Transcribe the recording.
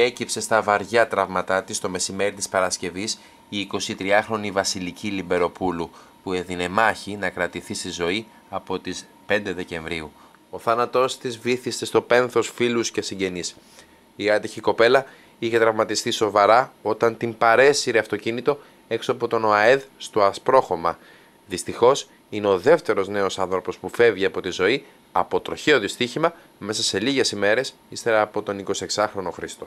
υπέκυψε στα βαριά τραύματά της το μεσημέρι της Παρασκευής η 23χρονη Βασιλική Λιμπεροπούλου που έδινε μάχη να κρατηθεί στη ζωή από τις 5 Δεκεμβρίου. Ο θάνατός της βήθιστε στο πένθος φίλους και συγγενείς. Η άτυχη κοπέλα είχε τραυματιστεί σοβαρά όταν την παρέσυρε αυτοκίνητο έξω από τον ΟΑΕΔ στο Ασπρόχωμα. Δυστυχώς είναι ο δεύτερος νέος άνθρωπος που φεύγει από τη ζωή από τροχαίο δυστύχημα μέσα σε λίγες ημέρες ύστερα από τον 26χρονο Χρήστο.